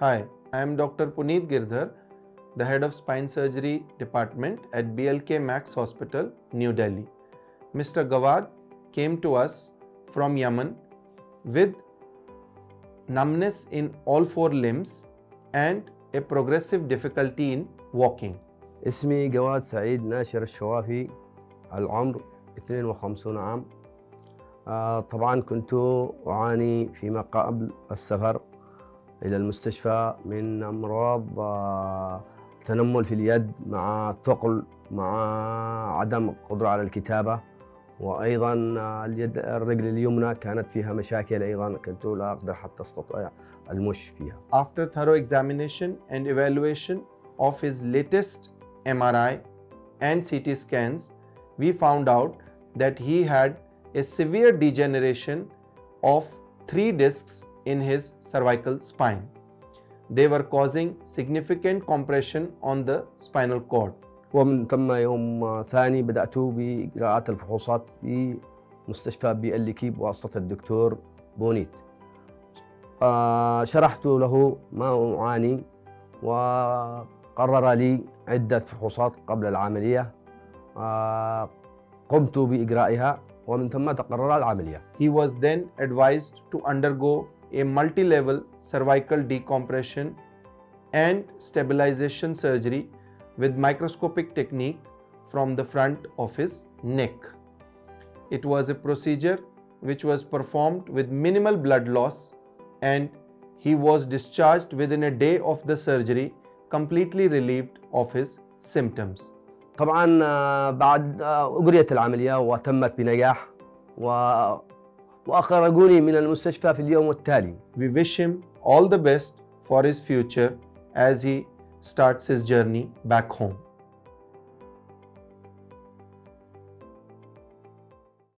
Hi, I am Dr. Puneet Girdhar, the head of spine surgery department at BLK Max Hospital, New Delhi. Mr. Gawad came to us from Yemen with numbness in all four limbs and a progressive difficulty in walking. اسمي جواد سعيد ناشر الشوافي العمر 52 عام آه، طبعا كنت أعاني فيما قبل السفر إلى المستشفى من أمراض آه، تنمل في اليد مع ثقل مع عدم قدرة على الكتابة. وأيضا آه، اليد الرجل اليمنى كانت فيها مشاكل أيضا كنت لا أقدر حتى أستطيع المشي فيها. After thorough examination and evaluation of his latest MRI and CT scans, we found out that he had a severe degeneration of three discs in his cervical spine. They were causing significant compression on the spinal cord. ومن ثم يوم ثاني بدأت بإجراءات الفحوصات في مستشفى BLK بواسطة الدكتور بونيت آه، شرحت له ما أعاني وقرر لي عدة فحوصات قبل العملية آه، قمت بإجرائها ومن ثم تقرر العملية He was then advised to undergo a multi level cervical decompression and stabilization surgery with microscopic technique from the front of his neck. It was a procedure which was performed with minimal blood loss and he was discharged within a day of the surgery completely relieved of his symptoms. طبعا آه، بعد آه، أجريت العملية وتمت بنجاح و... وأخرجوني من المستشفى في اليوم التالي We wish him all the best for his future as he starts his journey back home.